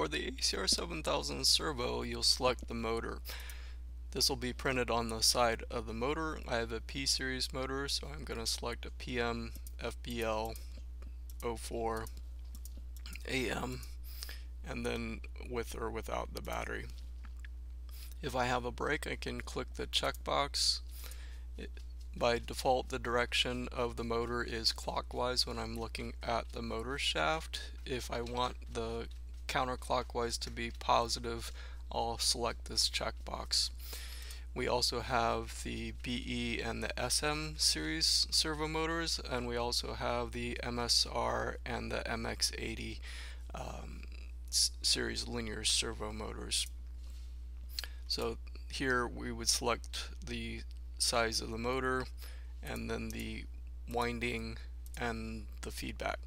For the ACR 7000 servo, you'll select the motor. This will be printed on the side of the motor. I have a P-series motor, so I'm going to select a PM FBL 04 AM and then with or without the battery. If I have a brake, I can click the checkbox. by default, the direction of the motor is clockwise when I'm looking at the motor shaft. If I want the counterclockwise to be positive, I'll select this checkbox. We also have the BE and the SM series servo motors, and we also have the MSR and the MX80 um, series linear servo motors. So here we would select the size of the motor and then the winding and the feedback.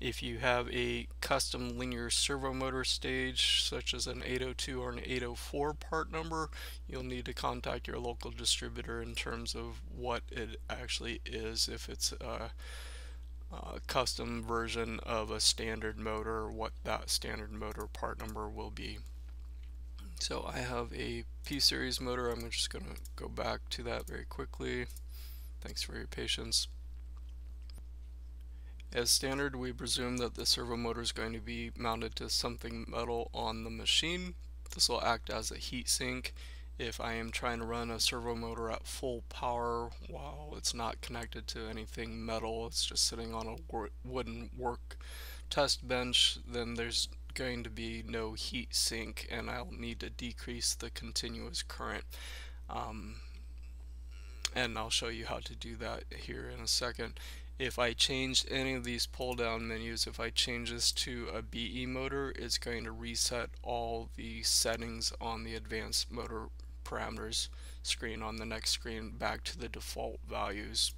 If you have a custom linear servo motor stage, such as an 802 or an 804 part number, you'll need to contact your local distributor in terms of what it actually is. If it's a, a custom version of a standard motor, what that standard motor part number will be. So I have a P-series motor. I'm just going to go back to that very quickly. Thanks for your patience. As standard, we presume that the servo motor is going to be mounted to something metal on the machine. This will act as a heat sink if I am trying to run a servo motor at full power while it's not connected to anything metal, it's just sitting on a wooden work test bench, then there's going to be no heat sink and I'll need to decrease the continuous current. Um, and I'll show you how to do that here in a second if I change any of these pull down menus, if I change this to a BE motor, it's going to reset all the settings on the advanced motor parameters screen on the next screen back to the default values.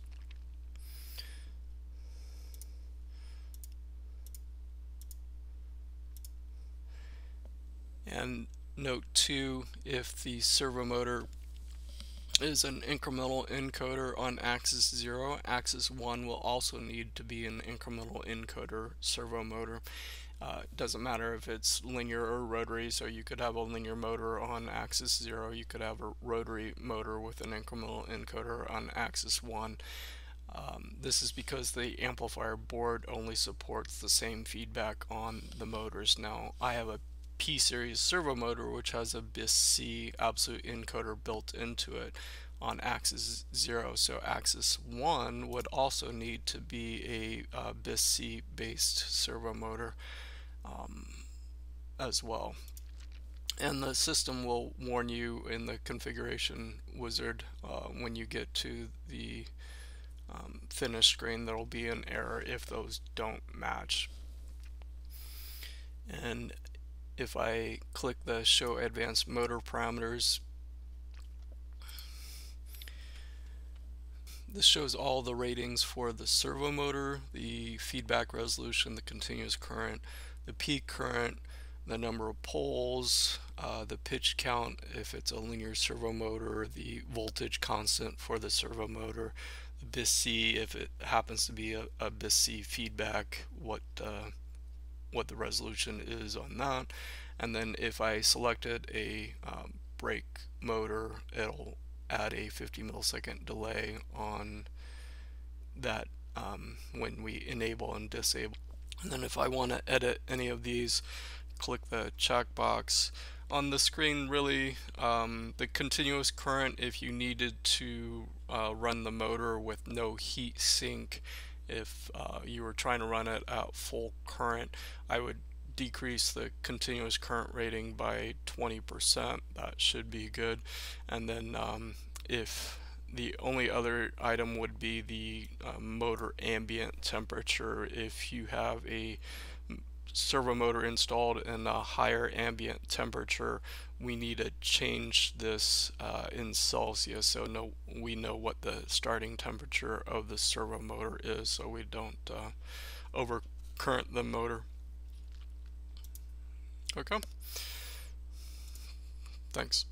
And note too, if the servo motor is an incremental encoder on axis 0. Axis 1 will also need to be an incremental encoder servo motor. Uh, doesn't matter if it's linear or rotary, so you could have a linear motor on axis 0, you could have a rotary motor with an incremental encoder on axis 1. Um, this is because the amplifier board only supports the same feedback on the motors. Now, I have a P-series servo motor which has a BiSS-C absolute encoder built into it on axis 0 so axis 1 would also need to be a uh, BiSS-C based servo motor um, as well. And the system will warn you in the configuration wizard uh, when you get to the um, finished screen there will be an error if those don't match. And if I click the show advanced motor parameters this shows all the ratings for the servo motor, the feedback resolution, the continuous current, the peak current, the number of poles, uh, the pitch count if it's a linear servo motor, the voltage constant for the servo motor, the BiSS-C if it happens to be a, a BiSS-C feedback, what uh, what the resolution is on that. And then if I selected a um, brake motor, it'll add a 50 millisecond delay on that um, when we enable and disable. And then if I want to edit any of these, click the checkbox. On the screen, really, um, the continuous current, if you needed to uh, run the motor with no heat sink, if uh, you were trying to run it at full current, I would decrease the continuous current rating by 20%. That should be good. And then um, if the only other item would be the uh, motor ambient temperature if you have a servo motor installed in a higher ambient temperature we need to change this uh, in Celsius so no, we know what the starting temperature of the servo motor is so we don't uh, overcurrent the motor. Okay. Thanks